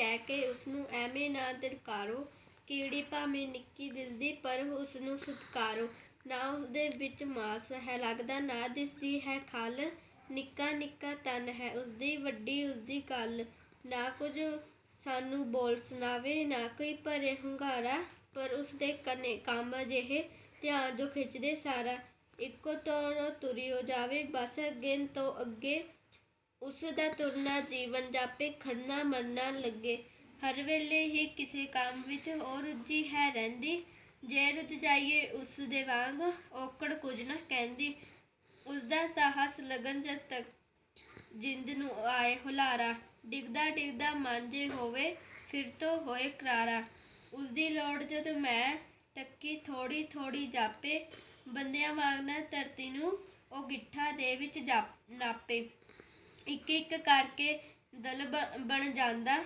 ਕਹਿ ਕੇ ਉਸ ਨੂੰ ਐਵੇਂ ਨਾ ਦਿਲਕਾਰੋ ਕੀੜੀ ਭਾਵੇਂ ਨਿੱਕੀ ਦਿਲ ਪਰ ਉਸ ਨੂੰ ਸਤਿਕਾਰੋ। ਨਾ ਉਸਦੇ ਵਿੱਚ ਮਾਸ ਹੈ, ਲੱਗਦਾ ਨਾ ਦਿਸਦੀ ਹੈ, ਖਲ ਨਿੱਕਾ ਨਿੱਕਾ ਤਨ ਹੈ, ਉਸਦੀ ਵੱਡੀ ਉਸਦੀ ਗੱਲ। ਨਾ ਕੁਝ ਸਾਨੂੰ ਬੋਲ ਸੁਣਾਵੇ, ਨਾ ਕੋਈ ਭਰੇ ਹੁੰਗਾਰਾ, ਪਰ ਉਸਦੇ ਕੰਨੇ ਕੰਮ ਅਜਿਹੇ ਧਿਆਨ ਜੋ ਖਿੱਚਦੇ ਸਾਰਾ। ਇੱਕੋ ਤੋਰ ਹੋ ਜਾਵੇ, ਬਸ ਅੱਗੇ ਤੋਂ ਅੱਗੇ ਉਸ ਦਾ ਤੁਰਨਾ, ਜੀਵਨ ਜਾਪੇ ਖੜਨਾ, ਮਰਨਾ ਲੱਗੇ। ਹਰ ਵੇਲੇ ਹੀ ਕਿਸੇ ਕੰਮ ਵਿੱਚ ਉਹ ਰੁੱਝੀ ਹੈ ਰਹਿੰਦੀ। ਜੇ ਰੁੱਝ ਜਾਈਏ ਉਸ ਦੇ ਵਾਂਗ, ਔਕੜ ਕੁਝ ਨਾ ਕਹਿੰਦੀ। ਉਸ ਦਾ ਸਾਹਸ ਲਗਨ ਜਦ ਤੱਕ ਜਿੰਦ ਨੂੰ ਆਏ ਹੁਲਾਰਾ। ਡਿੱਗਦਾ ਡਿੱਗਦਾ ਮਨ ਜੇ ਹੋਵੇ, ਫਿਰ ਤੋਂ ਹੋਏ ਕਰਾਰਾ। ਉਸ ਦੀ ਲੋੜ ਜਦ ਮੈਂ ਤੱਕੀ ਥੋੜੀ ਥੋੜੀ ਜਾਪੇ, ਬੰਦਿਆਂ ਵਾਂਗ ਨਾ ਧਰਤੀ ਨੂੰ ਉਹ ਗਿੱਠਾ ਦੇ ਵਿੱਚ ਜਾਪ, ਨਾਪੇ। ਇੱਕ ਇੱਕ ਕਰਕੇ ਦਲ ਬ- ਬਣ ਜਾਂਦਾ।